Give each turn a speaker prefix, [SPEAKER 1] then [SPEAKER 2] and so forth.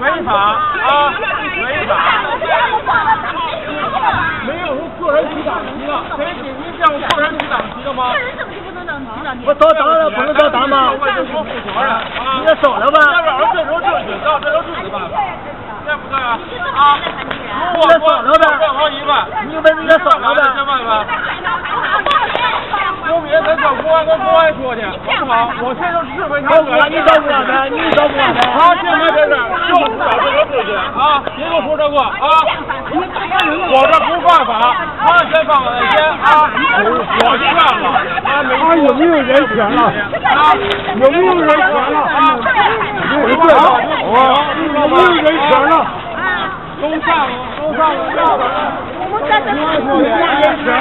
[SPEAKER 1] 没法啊，没法。没有个人抵挡级的，
[SPEAKER 2] 谁给您这个人抵挡级的吗？人怎么就，不能找咱
[SPEAKER 1] 吗？你这了？不
[SPEAKER 2] 然这时候
[SPEAKER 1] 你到，这时候你。啊？啊！如果呗，
[SPEAKER 2] 换一个，你呗？先问问。有公安跟公安说去，好不好？我现在是非常。
[SPEAKER 1] 找我了，你找我呗，你找我呗。
[SPEAKER 2] 好，现在开始。就是找这个事情啊！别给我说这个啊！我这不犯法，他先犯法先啊！我就干了，他没
[SPEAKER 3] 他有没有人权了？
[SPEAKER 2] 啊？
[SPEAKER 3] 有没有人权了？
[SPEAKER 2] 啊？
[SPEAKER 3] 有没有人权了？
[SPEAKER 2] 都上了，都上了，要的。
[SPEAKER 4] 我们在这里
[SPEAKER 3] 有没有人权了？
[SPEAKER 4] 你把人知道干什么？